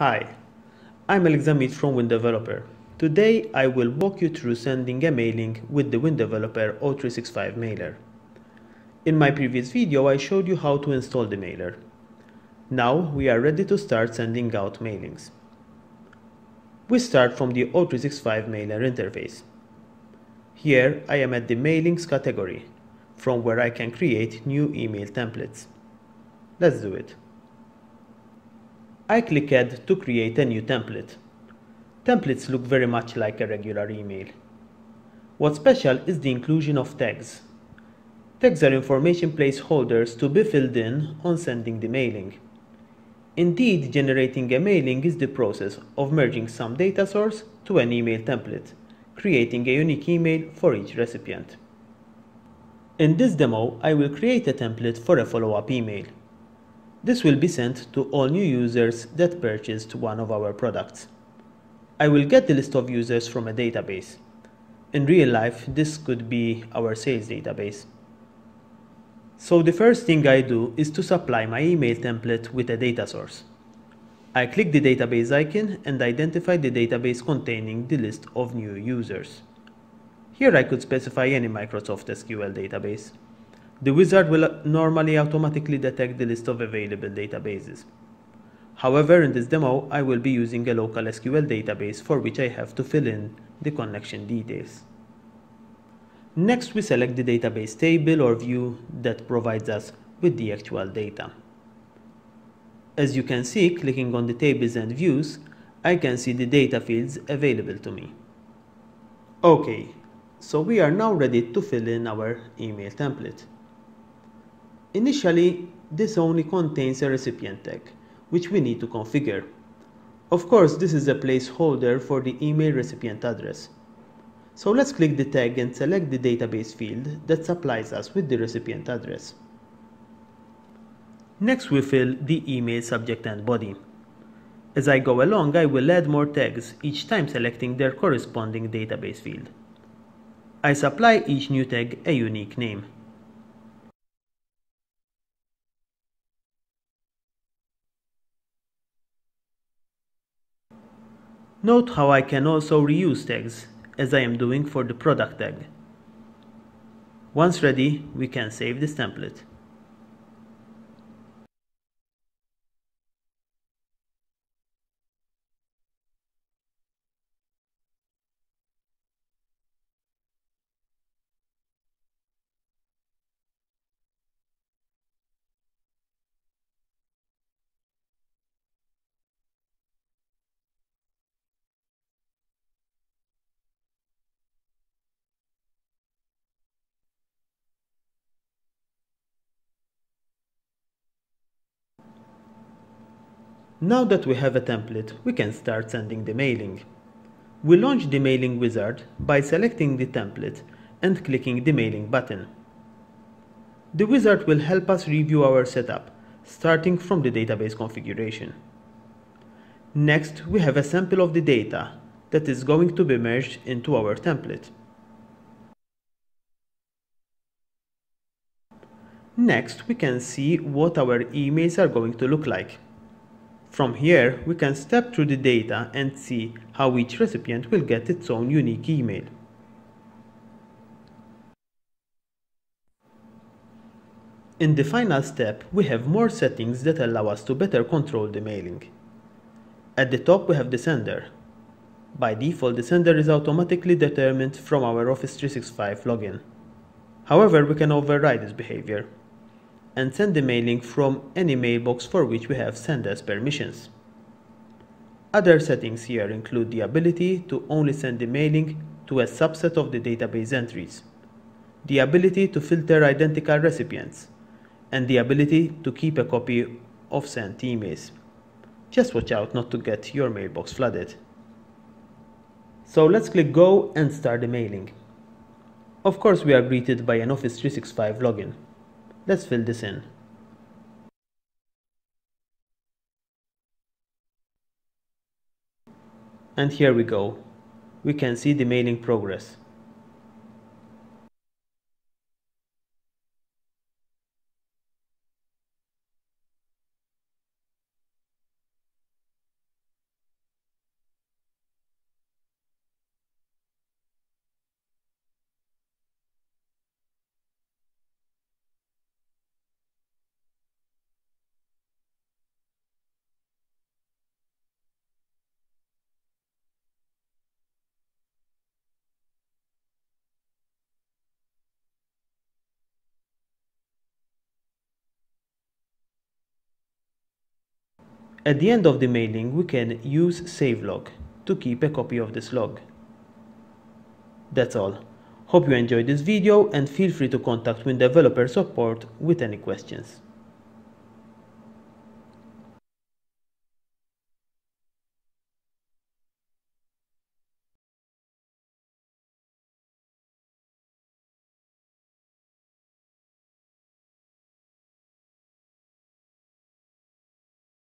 Hi, I'm Alex Zammit from WinDeveloper. Today I will walk you through sending a mailing with the WinDeveloper O365 mailer. In my previous video I showed you how to install the mailer. Now we are ready to start sending out mailings. We start from the O365 mailer interface. Here I am at the mailings category, from where I can create new email templates. Let's do it. I click Add to create a new template. Templates look very much like a regular email. What's special is the inclusion of tags. Tags are information placeholders to be filled in on sending the mailing. Indeed, generating a mailing is the process of merging some data source to an email template, creating a unique email for each recipient. In this demo, I will create a template for a follow-up email. This will be sent to all new users that purchased one of our products. I will get the list of users from a database. In real life, this could be our sales database. So the first thing I do is to supply my email template with a data source. I click the database icon and identify the database containing the list of new users. Here I could specify any Microsoft SQL database. The wizard will normally automatically detect the list of available databases. However, in this demo, I will be using a local SQL database for which I have to fill in the connection details. Next, we select the database table or view that provides us with the actual data. As you can see, clicking on the tables and views, I can see the data fields available to me. Okay, so we are now ready to fill in our email template. Initially, this only contains a recipient tag, which we need to configure. Of course, this is a placeholder for the email recipient address. So let's click the tag and select the database field that supplies us with the recipient address. Next we fill the email subject and body. As I go along, I will add more tags, each time selecting their corresponding database field. I supply each new tag a unique name. Note how I can also reuse tags, as I am doing for the product tag. Once ready, we can save this template. Now that we have a template, we can start sending the mailing. We launch the mailing wizard by selecting the template and clicking the mailing button. The wizard will help us review our setup, starting from the database configuration. Next, we have a sample of the data that is going to be merged into our template. Next, we can see what our emails are going to look like. From here, we can step through the data and see how each recipient will get its own unique email. In the final step, we have more settings that allow us to better control the mailing. At the top we have the sender. By default, the sender is automatically determined from our Office 365 login. However, we can override this behavior and send the mailing from any mailbox for which we have send as permissions. Other settings here include the ability to only send the mailing to a subset of the database entries, the ability to filter identical recipients, and the ability to keep a copy of sent emails. Just watch out not to get your mailbox flooded. So let's click go and start the mailing. Of course we are greeted by an Office 365 login. Let's fill this in. And here we go. We can see the mailing progress. At the end of the mailing, we can use save log to keep a copy of this log. That's all. Hope you enjoyed this video and feel free to contact WinDeveloper support with any questions.